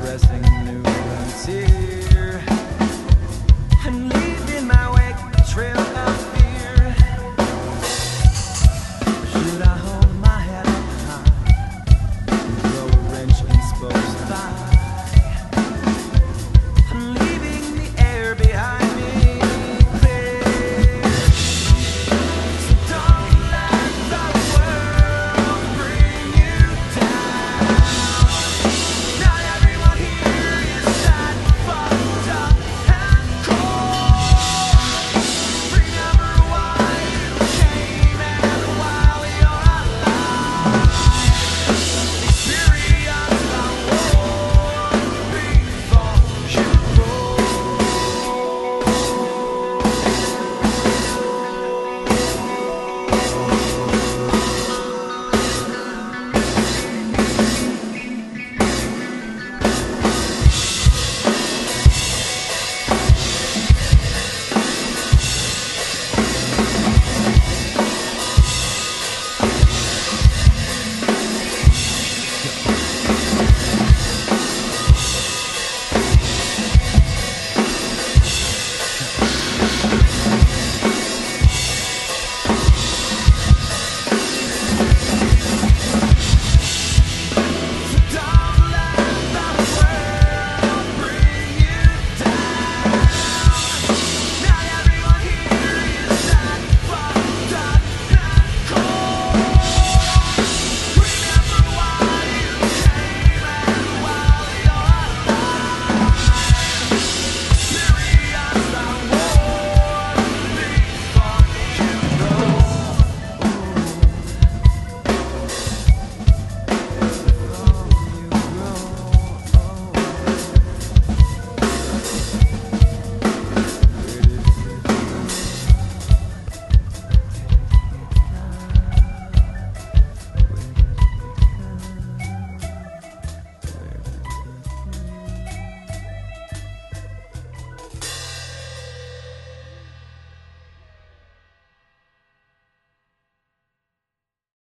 pressing new frontier.